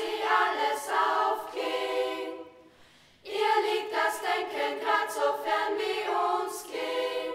sie alles aufging. Ihr liegt das Denken grad so fern wie uns ging.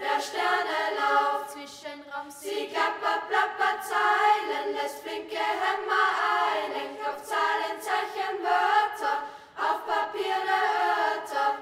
Der Sternenlauf zwischen Ramsi, Gappa, Plappa, Zeilen lässt flinke Hämmer eilen, auf Zeichen, Wörter, auf Papier der Örter.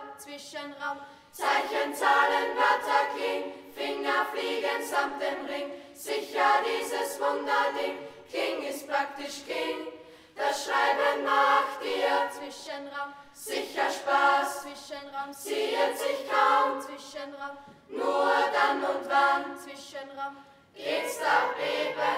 Zeichen, Zahlen, Wörter klingen, Finger fliegen samt dem Ring, sicher dieses Wunderding. King ist praktisch King das Schreiben macht dir Zwischenraum, sicher Spaß, Zwischenraum, sie sich kaum, Zwischenraum, nur dann und wann, Zwischenraum, geht's doch Beben.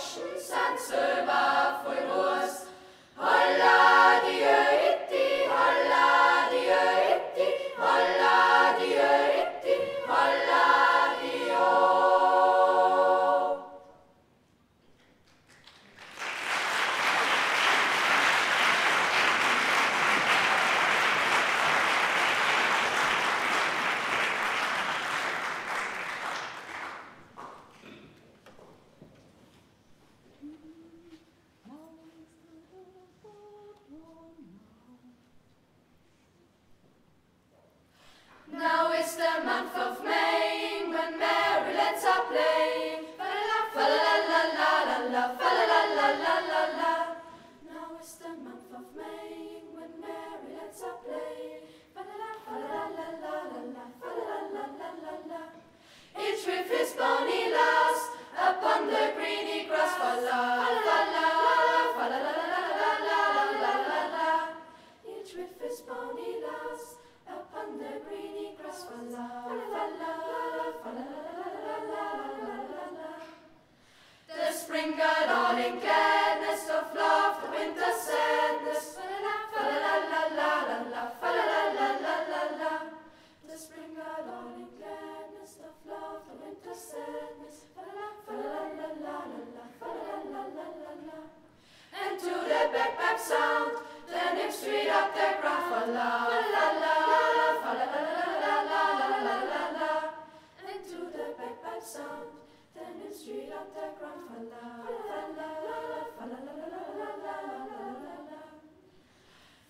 Russian censor by It's up.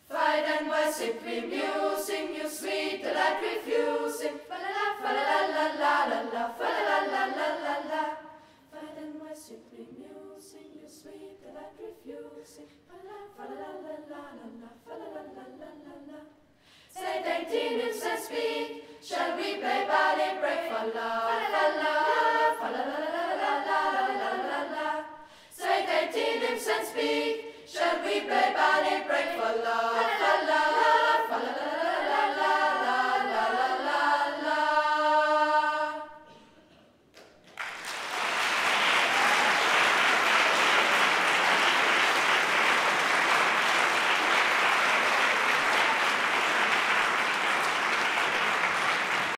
Fight and worship we musing, you sweet delight refusing. Fa la la, fa la la la la la, fa la la la la la. Fight and worship we musing, you sweet delight refusing. Fa la, fa la la la la la, fa la la la la la. Say they demons and speak, shall we play ballet break for love? Fa la la.